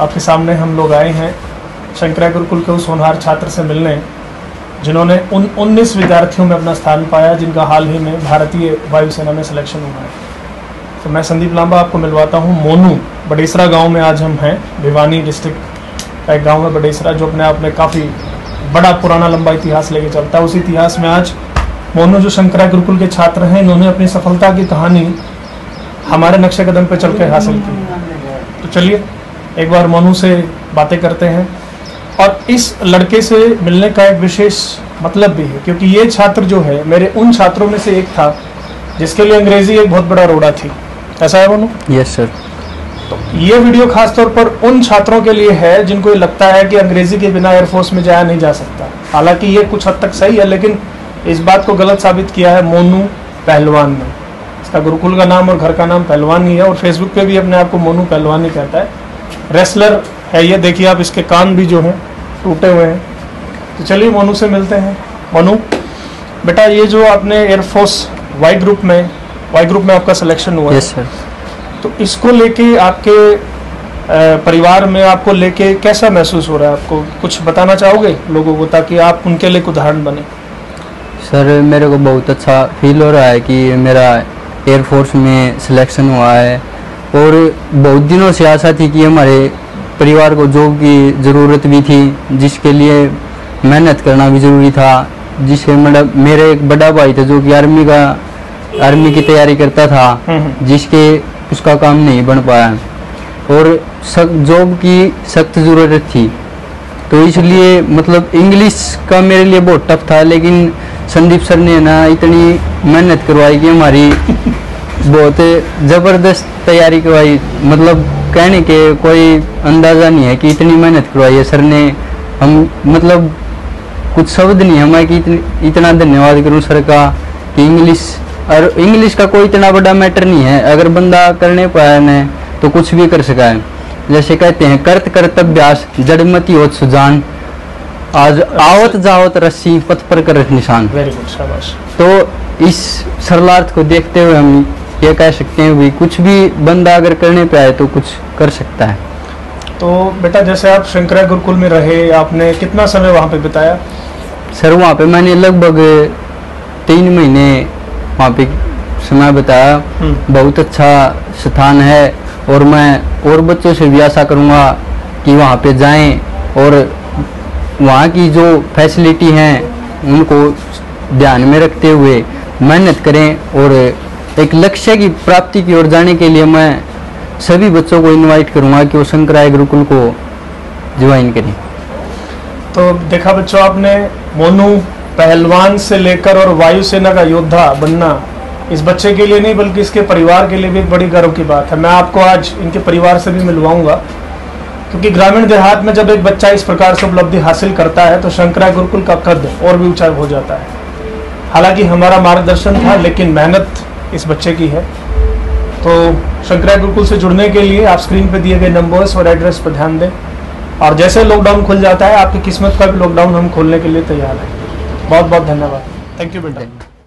आपके सामने हम लोग आए हैं शंकरा गुरुकुल के उस होनहार छात्र से मिलने, जिन्होंने उन 19 विद्यार्थियों में अपना स्थान पाया, जिनका हाल ही में भारतीय वायुसेना में सिलेक्शन हुआ है। तो मैं संदीप लांबा आपको मिलवाता हूँ। मोनू, बडेसरा गाँव में आज हम हैं, भिवानी डिस्ट्रिक्ट का एक गाँव है बडेसरा, जो अपने आप में काफ़ी बड़ा, पुराना, लंबा इतिहास लेके चलता है। उस इतिहास में आज मोनू जो शंकरा गुरुकुल के छात्र हैं, इन्होंने अपनी सफलता की कहानी हमारे नक्शे कदम पर चल के हासिल की। तो चलिए। एक बार मोनू से बातें करते हैं। और इस लड़के से मिलने का एक विशेष मतलब भी है क्योंकि ये छात्र जो है मेरे उन छात्रों में से एक था जिसके लिए अंग्रेज़ी एक बहुत बड़ा रोड़ा थी। ऐसा है मोनू? यस सर तो ये वीडियो खासतौर पर उन छात्रों के लिए है जिनको ये लगता है कि अंग्रेज़ी के बिना एयरफोर्स में जाया नहीं जा सकता। हालाँकि ये कुछ हद तक सही है लेकिन इस बात को गलत साबित किया है मोनू पहलवान ने। इसका गुरुकुल का नाम और घर का नाम पहलवान ही है और फेसबुक पे भी अपने आप को मोनू पहलवान ही कहता है। रेसलर है ये देखिए आप इसके कान भी जो हैं टूटे हुए हैं। तो चलिए मोनू से मिलते हैं। मोनू बेटा ये जो आपने एयरफोर्स वाई ग्रुप में वाई ग्रुप में आपका सिलेक्शन हुआ है। सर तो इसको लेके आपके परिवार में आपको लेके कैसा महसूस हो रहा है? आपको कुछ बताना चाहोगे लोगों को ताकि आप उनके लिए उदाहरण बने? सर मेरे को बहुत अच्छा फील हो रहा है कि मेरा एयरफोर्स में सिलेक्शन हुआ है। और बहुत दिनों से आशा थी कि हमारे परिवार को जॉब की ज़रूरत भी थी जिसके लिए मेहनत करना भी ज़रूरी था जिससे मतलब मेरे एक बड़ा भाई था जो कि आर्मी का आर्मी की तैयारी करता था हम्म, जिसके उसका काम नहीं बन पाया। और जॉब की सख्त ज़रूरत थी। तो इसलिए मतलब इंग्लिश का मेरे लिए बहुत टफ था लेकिन संदीप सर ने ना इतनी मेहनत करवाई कि हमारी बहुत ज़बरदस्त तैयारी करवाई। मतलब कहने के कोई अंदाज़ा नहीं है कि इतनी मेहनत करवाई है। सर ने हम मतलब कुछ शब्द नहीं है। मैं कि इतनी इतना धन्यवाद करूँ सर का कि इंग्लिश और इंग्लिश का कोई इतना बड़ा मैटर नहीं है। अगर बंदा करने पाया न तो कुछ भी कर सका है। जैसे कहते हैं कर्त कर्तव्यास जड़मती होत सुजान। आज आवत जावत रस्सी पथ पर कर निशान। वेरी गुड शाबाश। तो इस सरलार्थ को देखते हुए हम ये कह सकते हैं भी कुछ भी बंदा अगर करने पे आए तो कुछ कर सकता है। तो बेटा जैसे आप शंकरा गुरुकुल में रहे आपने कितना समय वहाँ पे बिताया? सर वहाँ पे मैंने लगभग तीन महीने वहाँ पे समय बताया। हम्म, बहुत अच्छा स्थान है और मैं और बच्चों से भी आशा करूँगा कि वहाँ पे जाएँ और वहाँ की जो फैसिलिटी हैं उनको ध्यान में रखते हुए मेहनत करें और एक लक्ष्य की प्राप्ति की ओर जाने के लिए मैं सभी बच्चों को इनवाइट करूँगा कि वो शंकराय गुरुकुल को ज्वाइन करें। तो देखा बच्चों, आपने मोनू, पहलवान से लेकर और वायुसेना का योद्धा बनना इस बच्चे के लिए नहीं, बल्कि इसके परिवार के लिए भी एक बड़ी गर्व की बात है। मैं आपको आज इनके परिवार से भी मिलवाऊँगा, क्योंकि ग्रामीण देहात में जब एक बच्चा इस प्रकार से उपलब्धि हासिल करता है तो शंकरा गुरुकुल का कद और भी ऊँचा हो जाता है। हालाँकि हमारा मार्गदर्शन था, लेकिन मेहनत इस बच्चे की है। तो शंकराय गुरुकुल से जुड़ने के लिए आप स्क्रीन पर दिए गए नंबर्स और एड्रेस पर ध्यान दें। और जैसे लॉकडाउन खुल जाता है, आपकी किस्मत का भी लॉकडाउन हम खोलने के लिए तैयार हैं। बहुत बहुत धन्यवाद। थैंक यू बेटा।